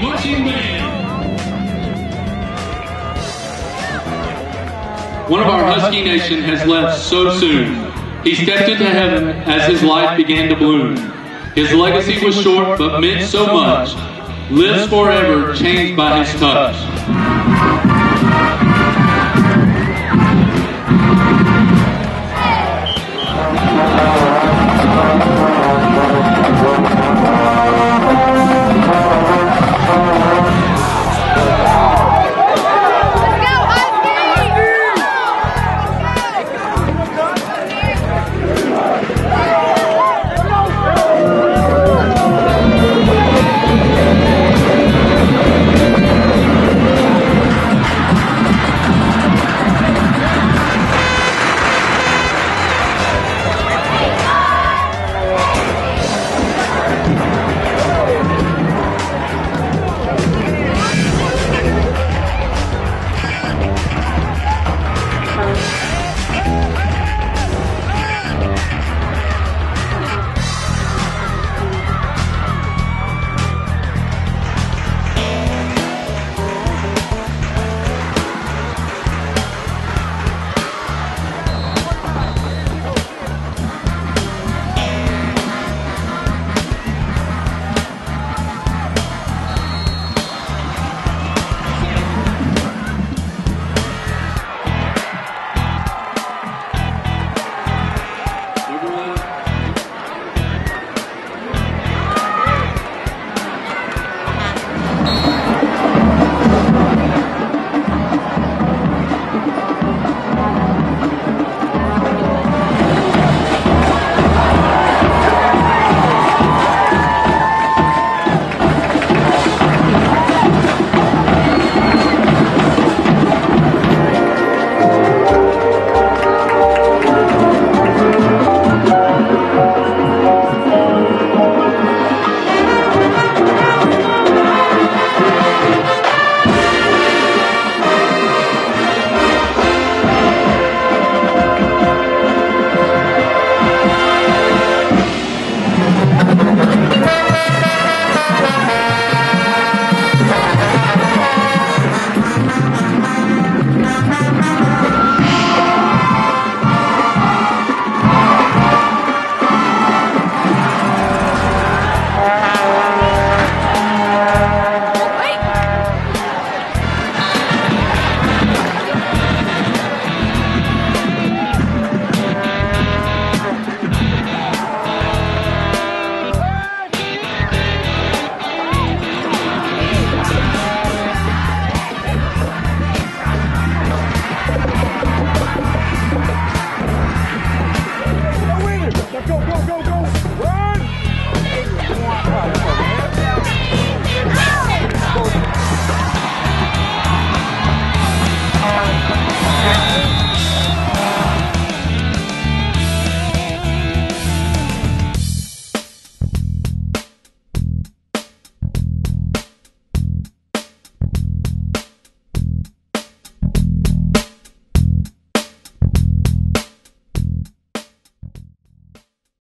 marching band. One of our Husky Nation has left so soon. He stepped into heaven as his life began to bloom. His legacy was short but meant so much. Lives forever, changed by his touch.